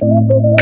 Thank you.